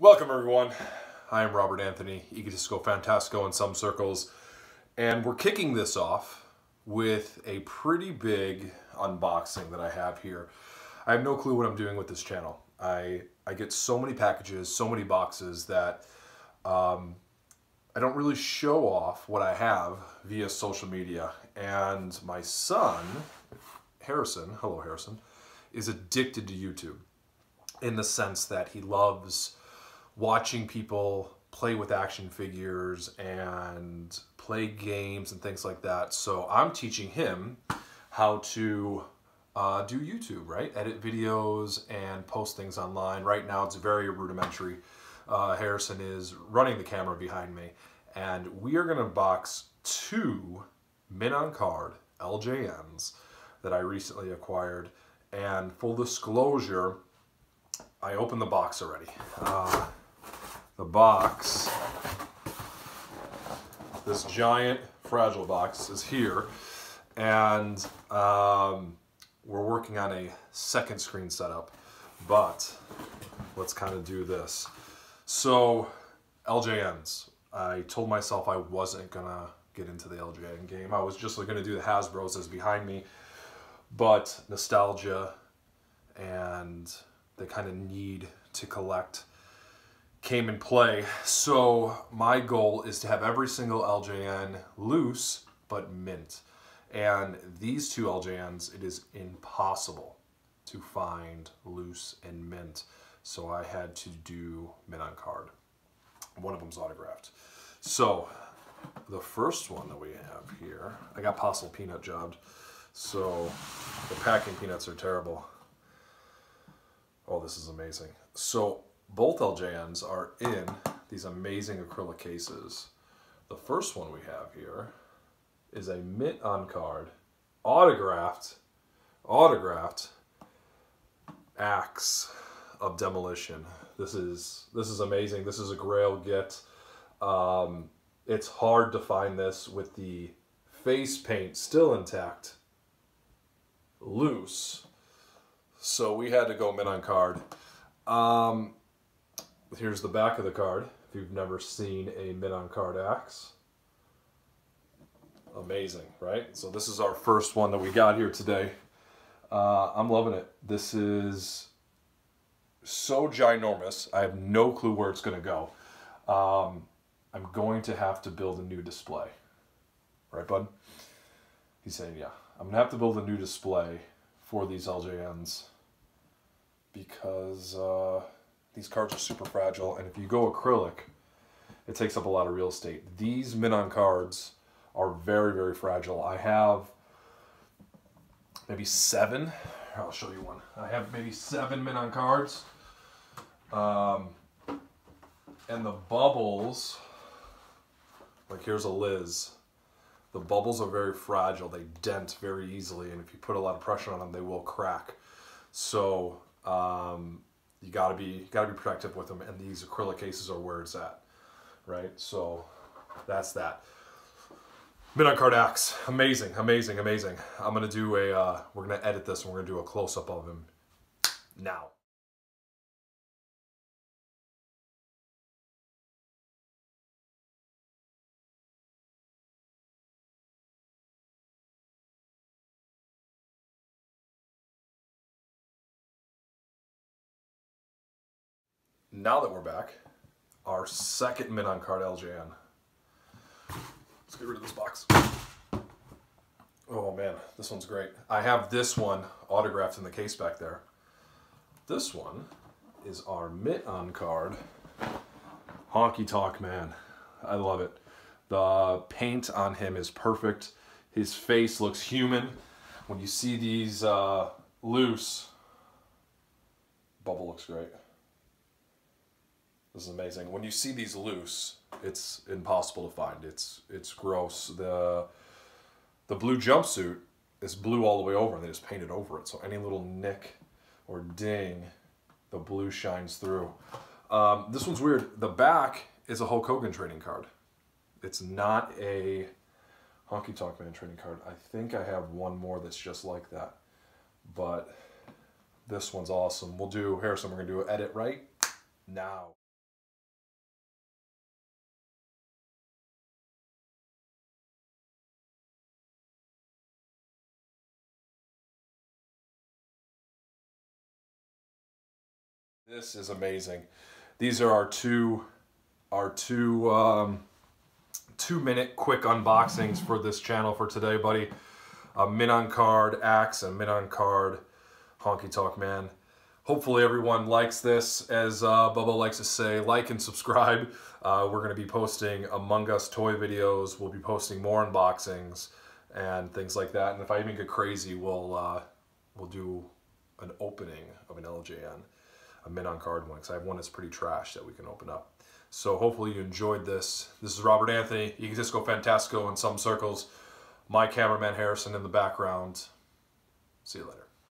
Welcome everyone. I am Robert Anthony, Egotistico Fantastico in some circles, and we're kicking this off with a pretty big unboxing that I have here. I have no clue what I'm doing with this channel. I, I get so many packages, so many boxes that um, I don't really show off what I have via social media. And my son, Harrison, hello Harrison, is addicted to YouTube in the sense that he loves watching people play with action figures and play games and things like that. So I'm teaching him how to uh, do YouTube, right? Edit videos and post things online. Right now it's very rudimentary. Uh, Harrison is running the camera behind me and we are gonna box two Mint on Card LJNs that I recently acquired. And full disclosure, I opened the box already. Uh, the box, this giant fragile box is here. And um, we're working on a second screen setup, but let's kind of do this. So LJNs, I told myself I wasn't gonna get into the LJN game. I was just gonna do the Hasbro's as behind me, but nostalgia and the kind of need to collect came in play. So my goal is to have every single LJN loose but mint. And these two LJNs, it is impossible to find loose and mint. So I had to do mint on card. One of them's autographed. So the first one that we have here, I got Possible Peanut jobbed. So the packing peanuts are terrible. Oh, this is amazing. So both LJNs are in these amazing acrylic cases. The first one we have here is a mint on card, autographed, autographed Ax of demolition. This is this is amazing. This is a grail get. Um, it's hard to find this with the face paint still intact, loose. So we had to go mint on card. Um, here's the back of the card. If you've never seen a mint on card Ax. Amazing, right? So this is our first one that we got here today. Uh, I'm loving it. This is so ginormous. I have no clue where it's going to go. Um, I'm going to have to build a new display. Right, bud? He's saying, yeah. I'm going to have to build a new display for these LJNs because uh, these cards are super fragile, and if you go acrylic, it takes up a lot of real estate. These Mint on cards are very, very fragile. I have maybe seven. I'll show you one. I have maybe seven Mint on cards. Um, and the bubbles, like here's a Liz. The bubbles are very fragile. They dent very easily, and if you put a lot of pressure on them, they will crack. So um, you gotta be gotta be protective with them, and these acrylic cases are where it's at, right? So that's that. On Card Ax, amazing, amazing, amazing. I'm gonna do a, uh, we're gonna edit this and we're gonna do a close up of him now. Now that we're back, our second Mint on Card LJN. Let's get rid of this box. Oh man, this one's great. I have this one autographed in the case back there. This one is our Mint on Card Honky Tonk Man. I love it. The paint on him is perfect. His face looks human. When you see these uh, loose, bubble looks great. This is amazing. When you see these loose, it's impossible to find. It's it's gross. The the blue jumpsuit is blue all the way over and they just painted over it. So any little nick or ding, the blue shines through. Um, this one's weird. The back is a Hulk Hogan trading card. It's not a Honky Tonk Man trading card. I think I have one more that's just like that. But this one's awesome. We'll do, Harrison, we're going to do edit right now. This is amazing. These are our two, our two, um, two minute quick unboxings for this channel for today, buddy. A Minon Card Ax and Minon Card Honky Tonk Man. Hopefully everyone likes this. As uh, Bubba likes to say, like and subscribe. Uh, we're going to be posting Among Us toy videos. We'll be posting more unboxings and things like that. And if I even get crazy, we'll uh, we'll do an opening of an LJN a Min on card one because I have one that's pretty trash that we can open up. So hopefully you enjoyed this. This is Robert Anthony, Egotistical Fantastico in some circles. My cameraman Harrison in the background. See you later.